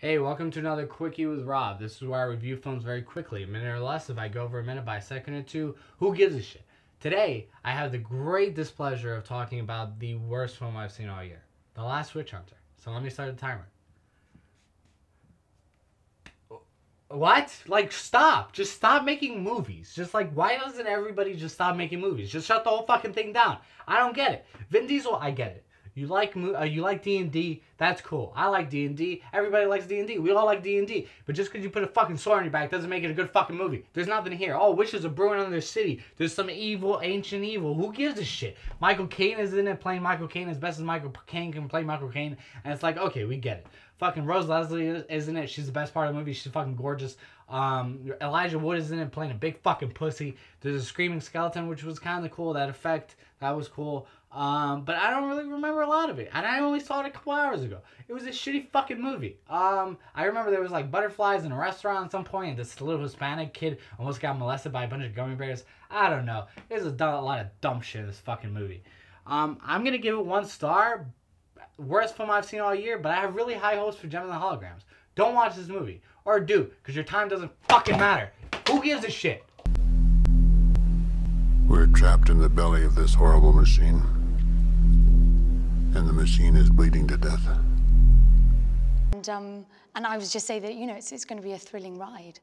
Hey, welcome to another Quickie with Rob. This is where I review films very quickly, a minute or less. If I go over a minute by a second or two, who gives a shit? Today, I have the great displeasure of talking about the worst film I've seen all year The Last Witch Hunter. So let me start the timer. What? Like, stop. Just stop making movies. Just like, why doesn't everybody just stop making movies? Just shut the whole fucking thing down. I don't get it. Vin Diesel, I get it. You like uh, you like D and D, that's cool. I like D and D. Everybody likes D and D. We all like D and D. But just because you put a fucking sword on your back doesn't make it a good fucking movie. There's nothing here. Oh, witches are brewing on their city. There's some evil, ancient evil. Who gives a shit? Michael Caine is in it playing Michael Caine as best as Michael Caine can play Michael Caine, and it's like okay, we get it. Fucking Rose Leslie is in it. She's the best part of the movie. She's fucking gorgeous. Um, Elijah Wood is in it playing a big fucking pussy. There's a screaming skeleton, which was kind of cool. That effect, that was cool. Um, but I don't really of it. And I only saw it a couple hours ago. It was a shitty fucking movie. Um, I remember there was like butterflies in a restaurant at some point, and this little Hispanic kid almost got molested by a bunch of gummy bears. I don't know. There's a, a lot of dumb shit in this fucking movie. Um, I'm gonna give it one star. Worst film I've seen all year, but I have really high hopes for Gems and Holograms. Don't watch this movie. Or do, because your time doesn't fucking matter. Who gives a shit? We're trapped in the belly of this horrible machine the machine is bleeding to death. And, um, and I would just say that, you know, it's, it's going to be a thrilling ride.